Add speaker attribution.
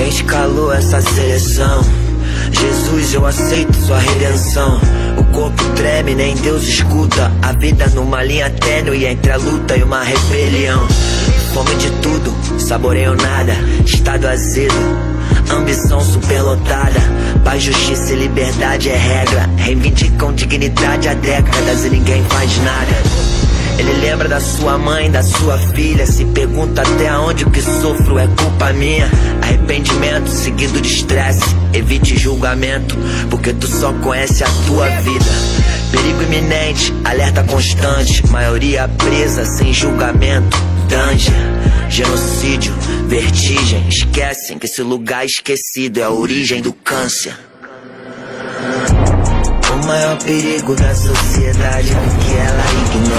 Speaker 1: escalou essa seleção? Jesus, eu aceito sua redenção. O corpo treme, nem Deus escuta. A vida numa linha tênue entre a luta e uma rebelião. Fome de tudo, saboreio nada. Estado azedo, ambição superlotada. Paz, justiça e liberdade é regra. Reivindicam dignidade há décadas e ninguém faz nada. Ele lembra da sua mãe, da sua filha. Se pergunta até onde o que sofro é culpa minha. Arrependimento seguido de estresse. Evite julgamento, porque tu só conhece a tua vida. Perigo iminente, alerta constante. Maioria presa sem julgamento. Dungeon, genocídio, vertigem. Esquecem que esse lugar esquecido é a origem do câncer. O maior perigo da sociedade é que ela ignora.